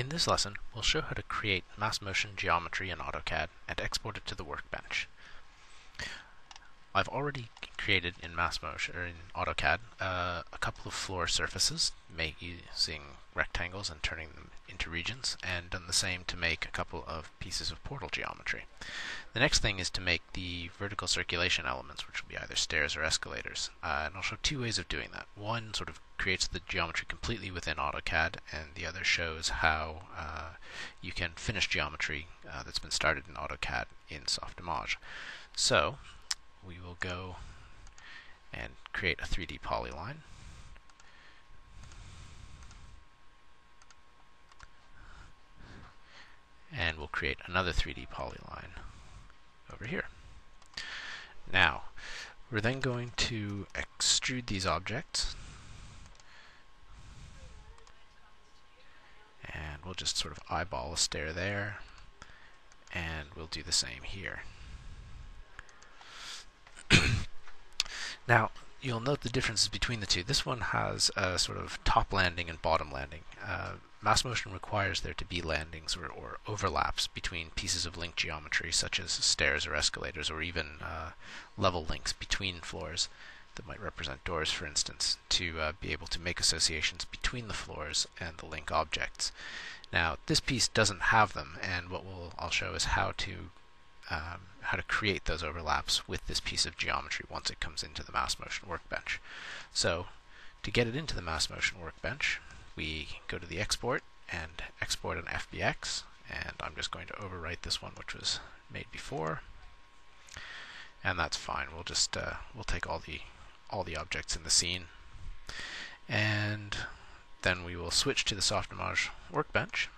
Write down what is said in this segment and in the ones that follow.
In this lesson, we'll show how to create MassMotion geometry in AutoCAD and export it to the workbench. I've already created in MassMotion or in AutoCAD uh, a couple of floor surfaces, make using rectangles and turning them into regions, and done the same to make a couple of pieces of portal geometry. The next thing is to make the vertical circulation elements, which will be either stairs or escalators. Uh, and I'll show two ways of doing that. One sort of creates the geometry completely within AutoCAD, and the other shows how uh, you can finish geometry uh, that's been started in AutoCAD in Softimage. So we will go and create a 3D polyline. And we'll create another 3D polyline over here. Now, we're then going to extrude these objects and we'll just sort of eyeball a stair there and we'll do the same here. Now you'll note the differences between the two. This one has a sort of top landing and bottom landing. Uh, MassMotion requires there to be landings or, or, overlaps between pieces of link geometry such as stairs or escalators or even uh, level links between floors that might represent doors, for instance, to uh, be able to make associations between the floors and the link objects. Now, this piece doesn't have them, and what we'll, I'll show is how to um, how to create those overlaps with this piece of geometry once it comes into the MassMotion workbench. So, to get it into the MassMotion workbench, we go to the export and export an FBX, and I'm just going to overwrite this one which was made before, and that's fine. We'll just uh, we'll take all the all the objects in the scene. And then we will switch to the Softimage workbench,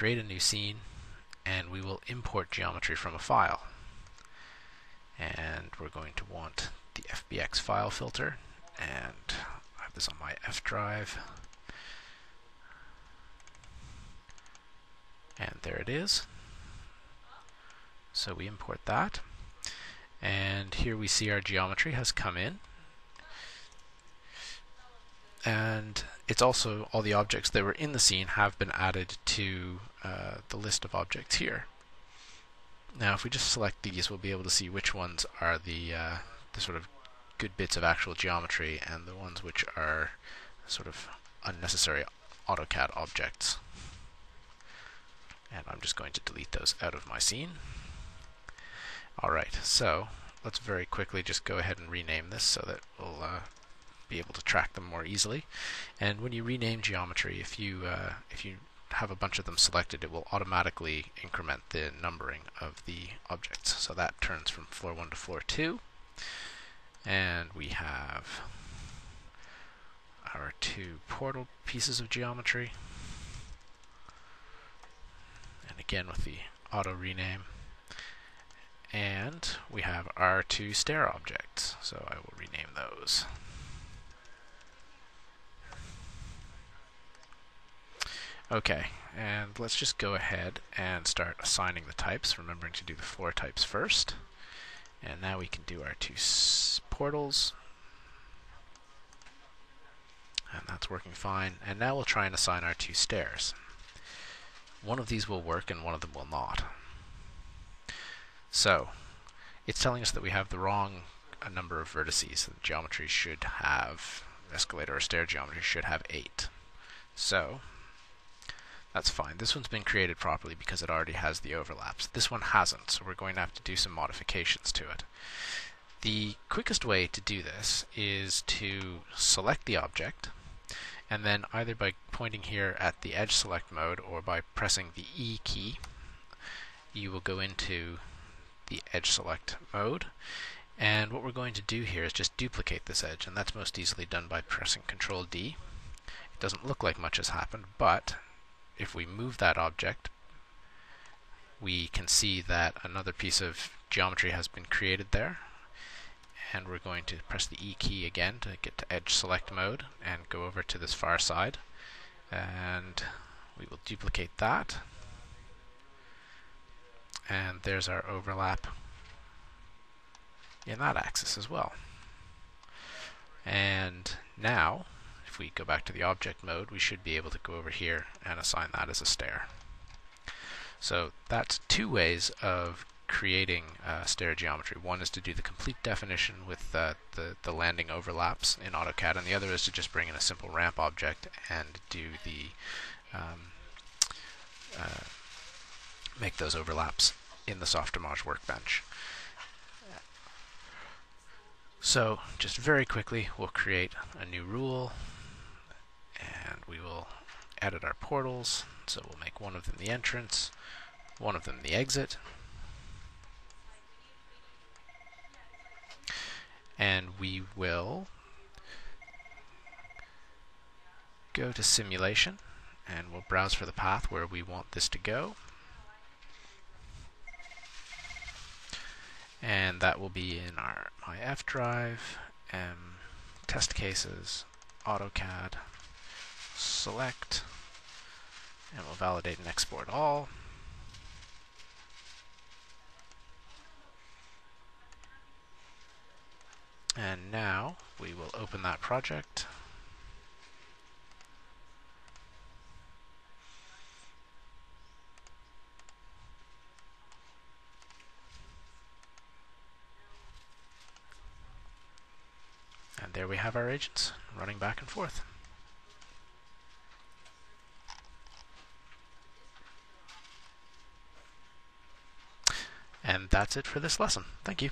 create a new scene, and we will import geometry from a file. And we're going to want the FBX file filter, and I have this on my F drive. And there it is. So we import that. And here we see our geometry has come in. And it's also all the objects that were in the scene have been added to uh, the list of objects here. Now if we just select these we'll be able to see which ones are the, uh, the sort of good bits of actual geometry and the ones which are sort of unnecessary AutoCAD objects. And I'm just going to delete those out of my scene. Alright, so let's very quickly just go ahead and rename this so that we'll uh, be able to track them more easily. And when you rename geometry, if you uh, if you have a bunch of them selected, it will automatically increment the numbering of the objects. So that turns from floor 1 to floor 2. And we have our two portal pieces of geometry. And again with the auto rename. And we have our two stair objects, so I will rename those. Okay, and let's just go ahead and start assigning the types, remembering to do the floor types first. And now we can do our two portals. And that's working fine. And now we'll try and assign our two stairs. One of these will work and one of them will not. So, it's telling us that we have the wrong number of vertices. The geometry should have, escalator or stair geometry should have 8. So, that's fine. This one's been created properly because it already has the overlaps. This one hasn't, so we're going to have to do some modifications to it. The quickest way to do this is to select the object, and then either by pointing here at the edge select mode or by pressing the E key, you will go into the edge select mode. And what we're going to do here is just duplicate this edge, and that's most easily done by pressing Control D. It doesn't look like much has happened, but if we move that object, we can see that another piece of geometry has been created there. And we're going to press the E key again to get to edge select mode and go over to this far side. And we will duplicate that and there's our overlap in that axis as well. And now, we go back to the object mode, we should be able to go over here and assign that as a stair. So that's two ways of creating uh, stair geometry. One is to do the complete definition with uh, the, the landing overlaps in AutoCAD, and the other is to just bring in a simple ramp object and do the um, uh, make those overlaps in the Softimage workbench. So just very quickly, we'll create a new rule, and we will edit our portals. So we'll make one of them the entrance, one of them the exit, and we will go to simulation and we'll browse for the path where we want this to go and that will be in our my F drive M test cases AutoCAD select and we'll validate and export all And now we will open that project. And there we have our agents running back and forth. And that's it for this lesson. Thank you.